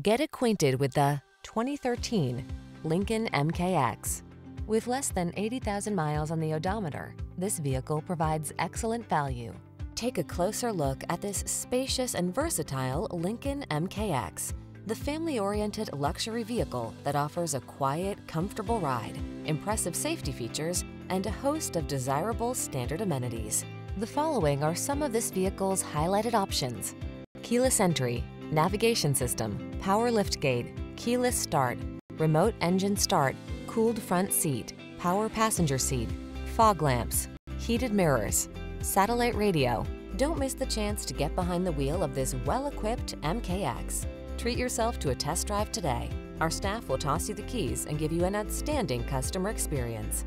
Get acquainted with the 2013 Lincoln MKX. With less than 80,000 miles on the odometer, this vehicle provides excellent value. Take a closer look at this spacious and versatile Lincoln MKX, the family-oriented luxury vehicle that offers a quiet, comfortable ride, impressive safety features, and a host of desirable standard amenities. The following are some of this vehicle's highlighted options. Keyless entry, navigation system, power liftgate, keyless start, remote engine start, cooled front seat, power passenger seat, fog lamps, heated mirrors, satellite radio. Don't miss the chance to get behind the wheel of this well-equipped MKX. Treat yourself to a test drive today. Our staff will toss you the keys and give you an outstanding customer experience.